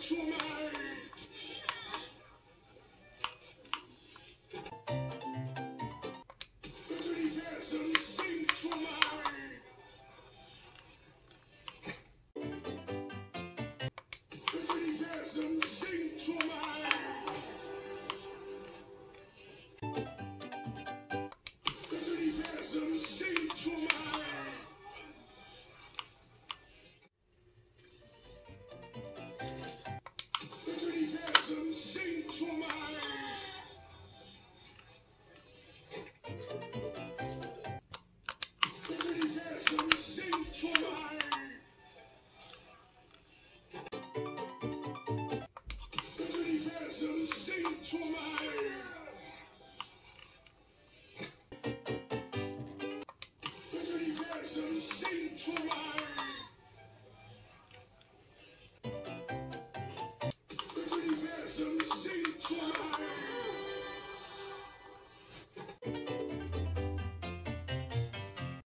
to my